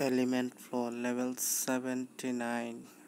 element floor level 79